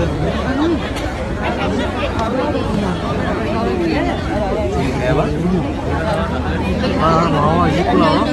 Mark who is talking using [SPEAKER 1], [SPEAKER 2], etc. [SPEAKER 1] đẹp
[SPEAKER 2] quá à, ngon rồi, rất ngon